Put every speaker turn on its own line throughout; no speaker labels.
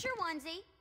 Here's your onesie.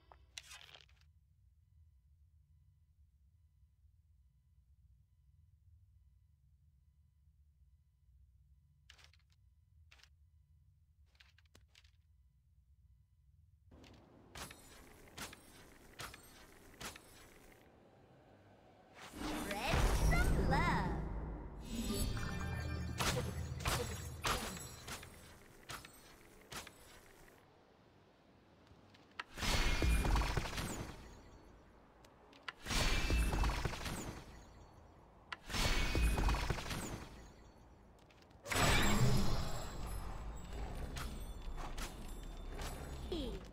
Spread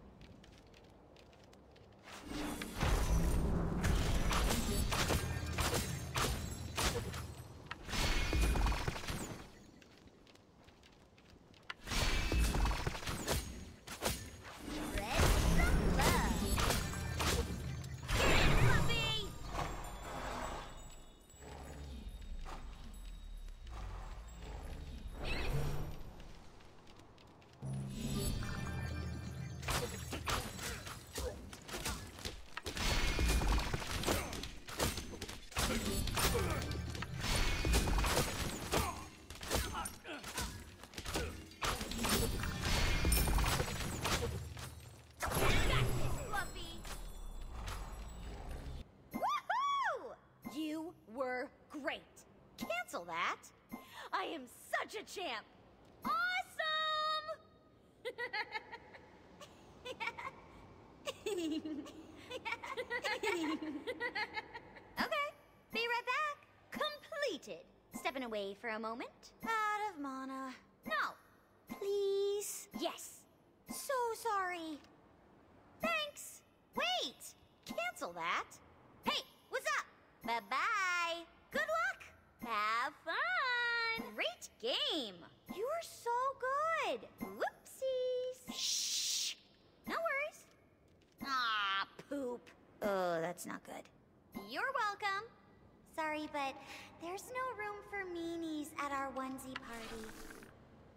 great. Cancel that. I am such a champ. Awesome! okay, be right back. Completed. Stepping away for a moment. Out of mana. No. Please. Yes. So sorry. Good. You're welcome. Sorry, but there's no room for meanies at our onesie party.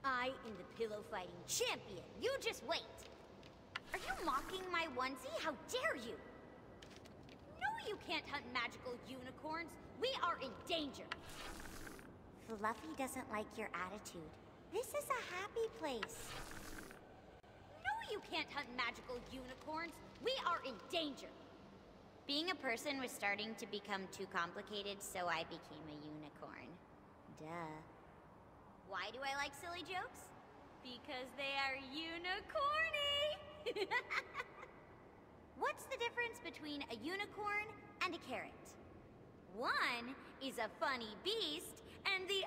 I am the pillow fighting champion. You just wait. Are you mocking my onesie? How dare you? No, you can't hunt magical unicorns. We are in danger. Fluffy doesn't like your attitude. This is a happy place. No, you can't hunt magical unicorns. We are in danger. Being a person was starting to become too complicated, so I became a unicorn. Duh. Why do I like silly jokes? Because they are unicorny! What's the difference between a unicorn and a carrot? One is a funny beast, and the